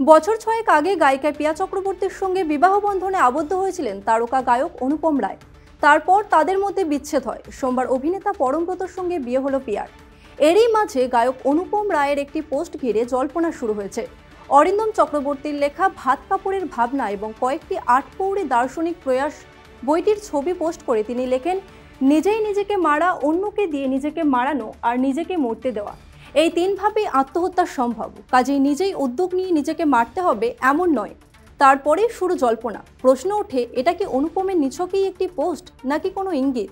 বছর ছয়েক আগে গায়িকা পিয়া চক্রবর্তীর সঙ্গে বিবাহ বন্ধনে আবদ্ধ হয়েছিলেন তারকা গায়ক অনুপম রায়। তারপর তাদের মধ্যে বিচ্ছেদ হয়। সোমবার অভিনেতা পরমব্রতর সঙ্গে বিয়ে হলো পিয়ার এরই মাঝে গায়ক অনুপম রায়ের একটি পোস্ট ঘিরে জল্পনা শুরু হয়েছে। অরিন্দম চক্রবর্তীর লেখা ভাত কাপড়ের ভাবনা এবং কয়েকটি আটপৌরি দার্শনিক প্রয়াস বইটির ছবি পোস্ট করে তিনি লেখেন, নিজেই নিজেকে মারা, অন্যকে দিয়ে নিজেকে মারানো আর নিজেকে মরতে দেওয়া। এই তিনভাবেই আত্মহত্যা সম্ভব। কাজেই নিজেই উদ্যোগ নিয়ে নিজেকে মারতে হবে এমন নয়। তারপরে শুরু জল্পনা। প্রশ্ন ওঠে, এটা কি অনুপমের নিছকেই একটি পোস্ট নাকি কোনো ইঙ্গিত?